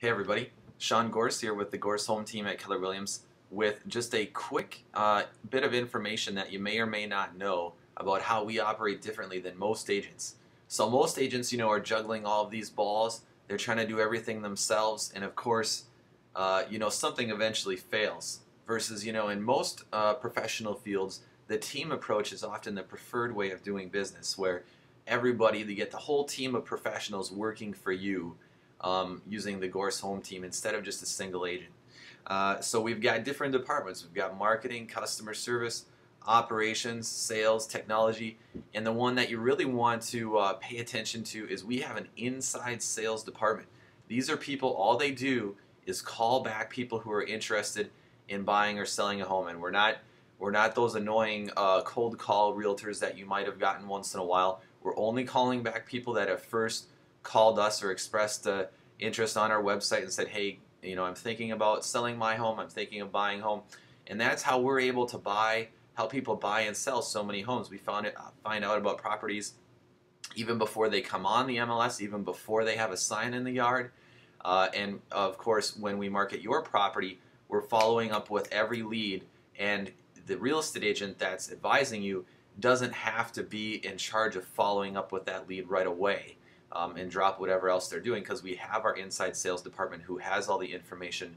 Hey everybody, Sean Goerss here with the Goerss Home Team at Keller Williams with just a quick uh, bit of information that you may or may not know about how we operate differently than most agents. So most agents, you know, are juggling all of these balls. They're trying to do everything themselves, and of course, uh, you know, something eventually fails. Versus, you know, in most uh, professional fields, the team approach is often the preferred way of doing business, where everybody, you get the whole team of professionals working for you um, using the Goerss Home Team instead of just a single agent. Uh, so we've got different departments. We've got marketing, customer service, operations, sales, technology, and the one that you really want to uh, pay attention to is we have an inside sales department. These are people, all they do is call back people who are interested in buying or selling a home, and we're not we're not those annoying uh, cold call realtors that you might have gotten once in a while. We're only calling back people that have first called us or expressed interest on our website and said, hey, you know, I'm thinking about selling my home, I'm thinking of buying home. And that's how we're able to buy, help people buy and sell so many homes. We found it, uh, find out about properties even before they come on the MLS, even before they have a sign in the yard. Uh, and of course, when we market your property, we're following up with every lead and the real estate agent that's advising you doesn't have to be in charge of following up with that lead right away um, and drop whatever else they're doing because we have our inside sales department who has all the information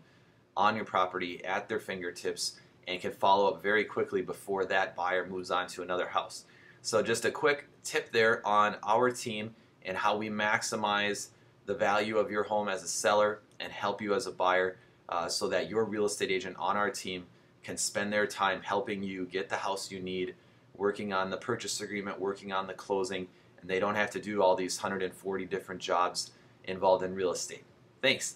on your property at their fingertips and can follow up very quickly before that buyer moves on to another house. So just a quick tip there on our team and how we maximize the value of your home as a seller and help you as a buyer uh, so that your real estate agent on our team can spend their time helping you get the house you need, working on the purchase agreement, working on the closing, and they don't have to do all these 140 different jobs involved in real estate. Thanks.